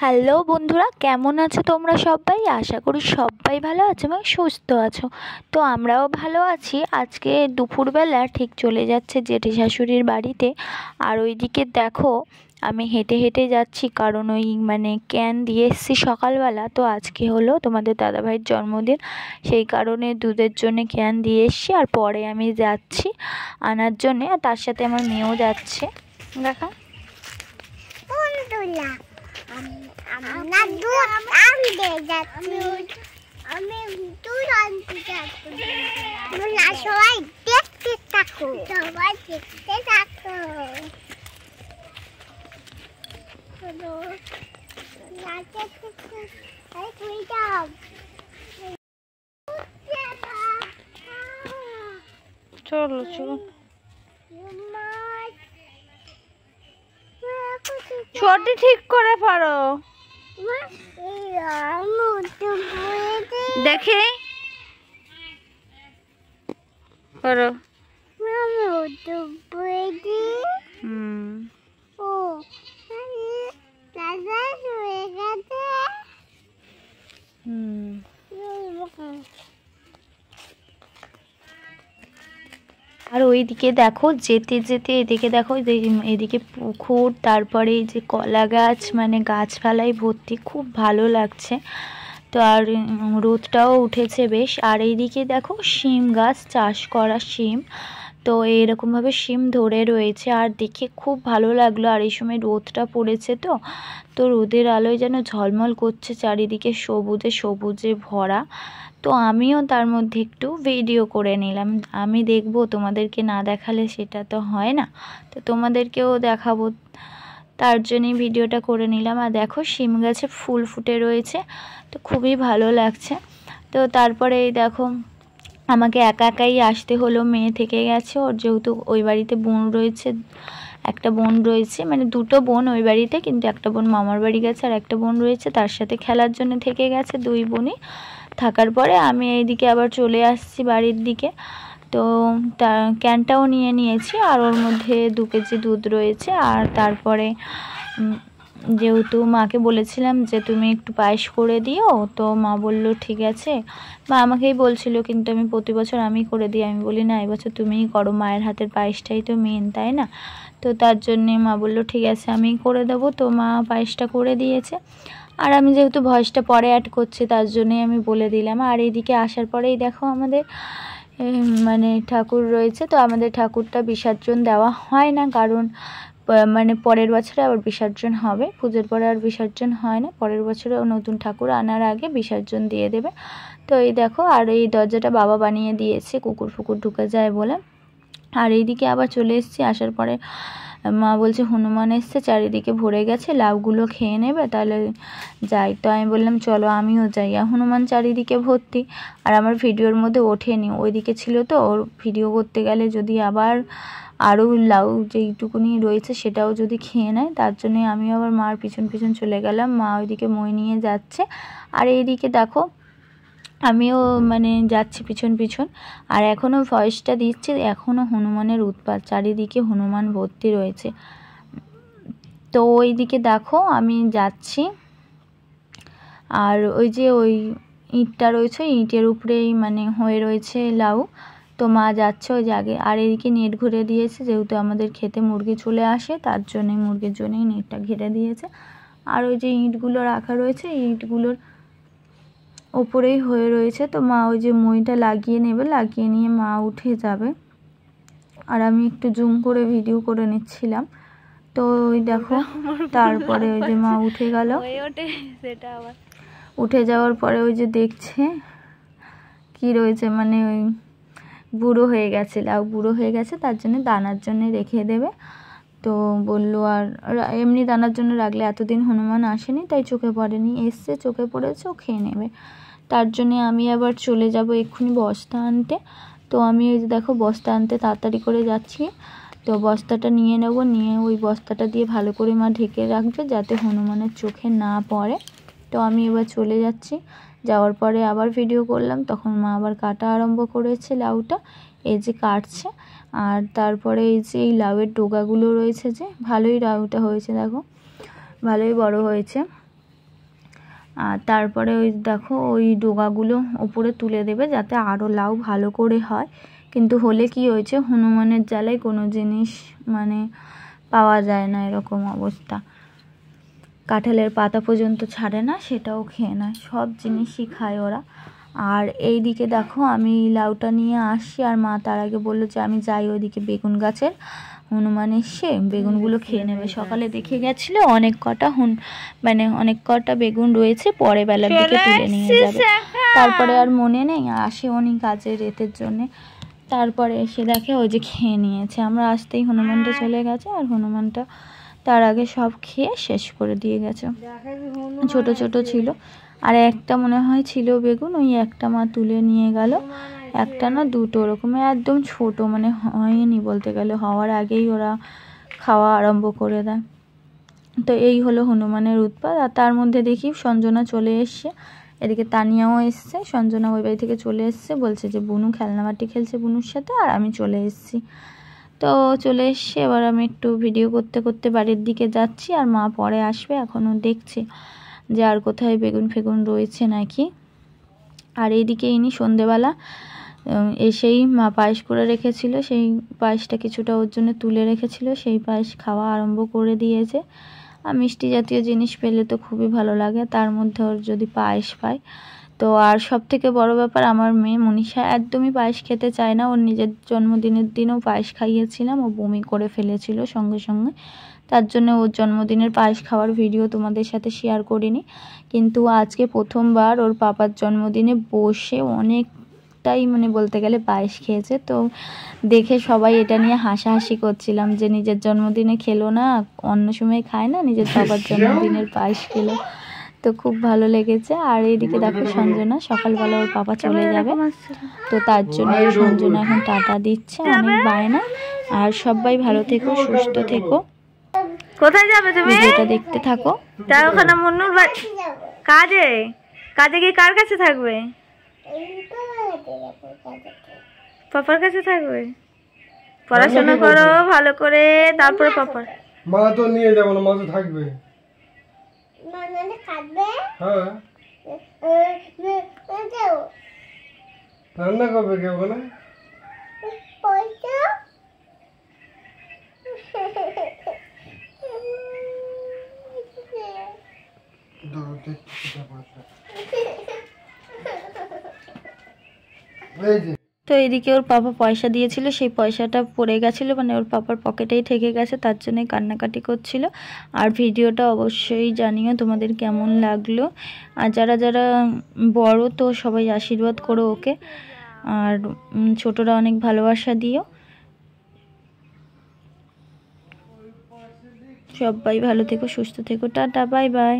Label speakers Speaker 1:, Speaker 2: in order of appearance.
Speaker 1: Hello বন্ধুরা, কেমন আছো তোমরা সবাই? আশা করি সবাই ভালো আছো এবং সুস্থ আছো। তো আমরাও ভালো আছি। আজকে দুপুরবেলা ঠিক চলে যাচ্ছে জেঠি শাশুড়ির বাড়িতে। আর ওইদিকে দেখো, আমি হেঁটে হেঁটে যাচ্ছি কারণ ওই মানে ক্যান দিয়ে এসছি সকালবেলা। তো আজকে হলো তোমাদের দাদাভাইয়ের জন্মদিন। সেই কারণে দুধের জন্য ক্যান দিয়ে এসছি আর পরে আমি যাচ্ছি আনার জন্যে। আর তার সাথে আমার মেয়েও যাচ্ছে। দেখা
Speaker 2: বন্ধুরা যাচ্ছি আমি দুধ আনতে যাচ্ছি সবাই দেখতে থাকো সবাই দেখতে থাকো চলো। নাচে থেকে এই তুই যাও
Speaker 1: চলো চলো ছোটি ঠিক করে পারো। দেখে করো হুম হুম আর ওইদিকে দেখো, যেতে যেতে এদিকে দেখো এদি- এদিকে পুকুর, তারপরে এই যে কলা গাছ মানে গাছপালায় ভর্তি, খুব ভালো লাগছে। তো আর রোদটাও উঠেছে বেশ। আর এইদিকে দেখো, শিম গাছ, চাষ করা শিম। তো এরকমভাবে শিম ধরে রয়েছে আর দেখে খুব ভালো লাগল। আর এই সময় রোদটা পড়েছে তো তো রোদের আলোয় যেন ঝলমল করছে চারিদিকে সবুজে সবুজে ভরা। তো আমিও তার মধ্যে একটু ভিডিও করে নিলাম। আমি দেখব তোমাদেরকে না দেখালে সেটা তো হয় না। তো তোমাদেরকেও দেখাবো। তার জন্যই ভিডিওটা করে নিলাম। আর দেখো শিম গাছে ফুল ফুটে রয়েছে, তো খুবই ভালো লাগছে। তো তারপরে এই দেখো আমাকে একা একাই আসতে হলো, মেয়ে থেকে গেছে। ওর যেহেতু ওই বাড়িতে বোন রয়েছে, একটা বোন রয়েছে মানে দুটো বোন ওই বাড়িতে, কিন্তু একটা বোন মামার বাড়ি গেছে আর একটা বোন রয়েছে। তার সাথে খেলার জন্য থেকে গেছে দুই বোনই। থাকার পরে আমি এইদিকে আবার চলে আসছি বাড়ির দিকে। তো তা ক্যানটাও নিয়ে নিয়েছি, আর ওর মধ্যে দু কেজি দুধ রয়েছে। আর তারপরে যেহেতু মাকে বলেছিলাম যে তুমি একটু পায়েস করে দিও, তো মা বলল, ঠিক আছে। মা আমাকেই বলছিল, কিন্তু আমি প্রতি বছর আমি করে দিই। আমি বলি, না, এবছর তুমিই করো, মায়ের হাতের পায়েসটাই তো মেন তাই না? তো তার জন্যে মা বলল, ঠিক আছে আমি করে দেবো। তো মা পায়েসটা করে দিয়েছে। আর আমি যেহেতু ভয়েসটা পরে অ্যাড করছি, তার জন্যই আমি বলে দিলাম। আর এইদিকে আসার পরেই দেখো আমাদের মানে ঠাকুর রয়েছে। তো আমাদের ঠাকুরটা বিসর্জন দেওয়া হয় না, কারণ মানে পরের বছরে আবার বিসর্জন হবে। পুজোর পরে আর বিসর্জন হয় না। পরের বছরে নতুন ঠাকুর আনার আগে বিসর্জন দিয়ে দেবে। তো এই দেখো, আর এই দরজাটা বাবা বানিয়ে দিয়েছে, কুকুর ফুকুর ঢুকে যায় বলে। আর এইদিকে আবার চলে এসেছি, আসার পরে মা বলছে, হনুমান এসছে, চারিদিকে ভরে গেছে, লাউগুলো খেয়ে নেবে, তাহলে যাই। তো আমি বললাম, চলো আমিও যাই। আর হনুমান চারিদিকে ভর্তি, আর আমার ভিডিওর মধ্যে ওঠেনি। ওইদিকে ছিল তো, ওর ভিডিও করতে গেলে যদি আবার আরও লাউ যেইটুকুনি রয়েছে সেটাও যদি খেয়ে নেয়, তার জন্যে আমি আবার মার পিছন পিছন চলে গেলাম। মা ওইদিকে মই নিয়ে যাচ্ছে। আর এইদিকে দেখো, আমিও মানে যাচ্ছি পিছন পিছন। আর এখনও ভয়েসটা দিচ্ছি এখনও হনুমানের উৎপাত, চারিদিকে হনুমান ভর্তি রয়েছে। তো ওইদিকে দেখো, আমি যাচ্ছি। আর ওই যে ওই ইঁটটা রয়েছে ইঁটের উপরেই মানে হয়ে রয়েছে লাউ। তো মা যাচ্ছে ওই জাগে আর এদিকে নেট ঘুরে দিয়েছে যেহেতু আমাদের খেতে মুরগি চলে আসে তার জন্যে মুরগির জন্যেই নেটটা ঘিরে দিয়েছে। আর ওই যে ইঁটগুলো রাখা রয়েছে ইঁটগুলোর ওপরেই হয়ে রয়েছে। তো মা ওই যে মইটা লাগিয়ে নেবে লাগিয়ে নিয়ে মা উঠে যাবে। আর আমি একটু জুম করে ভিডিও করে নিচ্ছিলাম। তো ওই দেখো তারপরে ওই যে মা উঠে গেল। সেটা আবার। উঠে যাওয়ার পরে ওই যে দেখছে কি রয়েছে মানে ওই বুড়ো হয়ে গেছে লাউ বুড়ো হয়ে গেছে, তার জন্য দানার জন্য রেখে দেবে। তো বলল, আর এমনি দানার জন্য রাখলে এতদিন হনুমান আসেনি, তাই চোখে পড়েনি। এসছে, চোখে পড়েছে, ও খেয়ে নেবে। তার জন্যে আমি আবার চলে যাব এক্ষুনি বস্তা আনতে। তো আমি ওই যে দেখো, বস্তা আনতে তাড়াতাড়ি করে যাচ্ছি। তো বস্তাটা নিয়ে নেব, নিয়ে ওই বস্তাটা দিয়ে ভালো করে মা ঢেকে রাখবে, যাতে হনুমানের চোখে না পড়ে। তো আমি এবার চলে যাচ্ছি। যাওয়ার পরে আবার ভিডিও করলাম, তখন মা আবার কাটা আরম্ভ করেছে লাউটা, এই যে কাটছে। আর তারপরে এই যে এই লাউয়ের ডোগাগুলো রয়েছে যে, ভালোই লাউটা হয়েছে, দেখো, ভালোই বড় হয়েছে। আর তারপরে ওই দেখো, ওই ডোগাগুলো ওপরে তুলে দেবে যাতে আরও লাউ ভালো করে হয়। কিন্তু হলে কি হয়েছে, হনুমানের জ্বালায় কোনো জিনিস মানে পাওয়া যায় না এরকম অবস্থা। কাঁঠালের পাতা পর্যন্ত ছাড়ে না সেটাও খেয়ে নেয়। সব জিনিসই খায় ওরা। আর এই দিকে দেখো আমি লাউটা নিয়ে আসি আর মা তার আগে বলল যে আমি যাই ওইদিকে বেগুন গাছের। হনুমান এসে বেগুনগুলো খেয়ে নেবে। সকালে দেখে গেছিল অনেক কটা হুন মানে অনেক কটা বেগুন রয়েছে পরে বেলার দিকে তুলে নিয়ে যাবে। তারপরে আর মনে নেই আসে উনি কাজের রেতের জন্যে। তারপরে এসে দেখে ওই যে খেয়ে নিয়েছে। আমরা আসতেই হনুমানটা চলে গেছে আর হনুমানটা তার আগে সব খেয়ে শেষ করে দিয়ে গেছে। ছোট ছোট ছিল। আর একটা মনে হয় ছিল বেগুন, ওই একটা মা তুলে নিয়ে গেল। একটা না দুটো ওরকম, একদম ছোট মানে হয়নি বলতে গেলে। হওয়ার আগেই ওরা খাওয়া আরম্ভ করে দেয়। তো এই হলো হনুমানের উৎপাদ আর তার মধ্যে দেখি সঞ্জনা চলে এসছে। এদিকে তানিয়াও এসছে। সঞ্জনা ওই বাড়ি থেকে চলে এসছে। বলছে যে, বুনু খেলনাবাটি খেলছে বুনুর সাথে, আর আমি চলে এসছি। তো চলে এসছে। এবার আমি একটু ভিডিও করতে করতে বাড়ির দিকে যাচ্ছি আর মা পরে আসবে, এখনও দেখছি যে আর কোথায় বেগুন ফেগুন রয়েছে নাকি। আর এইদিকে ইনি সন্ধেবেলা এসেই মা পায়েস করে রেখেছিল। সেই পায়েসটা কিছুটা ওর জন্য তুলে রেখেছিল। সেই পায়েস খাওয়া আরম্ভ করে দিয়েছে। আর মিষ্টি জাতীয় জিনিস পেলে তো খুবই ভালো লাগে। তার মধ্যে ওর যদি পায়েস পায় তো আর সব থেকে বড় ব্যাপার, আমার মেয়ে মনীষা একদমই পায়েস খেতে চায় না। ওর নিজের জন্মদিনের দিনও পায়েস খাইয়েছিলাম, ও বমি করে ফেলেছিল সঙ্গে সঙ্গে। তার জন্য ওর জন্মদিনের পায়েস খাওয়ার ভিডিও তোমাদের সাথে শেয়ার করিনি। কিন্তু আজকে প্রথমবার ওর পাপার জন্মদিনে বসে অনেকটাই মানে বলতে গেলে পায়েস খেয়েছে। তো দেখে সবাই এটা নিয়ে হাসাহাসি করছিলাম যে নিজের জন্মদিনে খেলো না, অন্য সময় খায় না, নিজের বাবার জন্মদিনের পায়েস খেলো। তো খুব ভালো লেগেছে। আর এইদিকে দেখো সঞ্জনা সকালবেলা ওর পাপা চলে যাবে। তো তার জন্য সঞ্জনা এখন টাটা দিচ্ছে অনেক বায়না। আর সবাই ভালো থেকো সুস্থ থেকো।
Speaker 3: কোথায় যাবে তুমি?
Speaker 1: ভিডিওটা দেখতে থাকো।
Speaker 3: তার ওখানে মন্নুর বাড়ি কাজে? কাজে গিয়ে কার কাছে থাকবে? পাপার কাছে থাকবে? পড়াশোনা করো ভালো করে তারপরে পাপার।
Speaker 4: মা তো নিয়ে যাব না মা তো থাকবে।
Speaker 2: মানে খাবে
Speaker 4: হ্যাঁ। রান্না করবে কে ওখানে। এই যে।
Speaker 1: তো এদিকে ওর পাপা পয়সা দিয়েছিল, সেই পয়সাটা পড়ে গেছিল মানে ওর পাপার পকেটেই থেকে গেছে, তার জন্যই কান্নাকাটি করছিল। আর ভিডিওটা অবশ্যই জানিও তোমাদের কেমন লাগল। আর যারা যারা বড়, তো সবাই আশীর্বাদ করো ওকে। আর ছোটরা অনেক ভালোবাসা দিও। সবাই ভালো থেকো, সুস্থ থেকো। Tata, bye bye.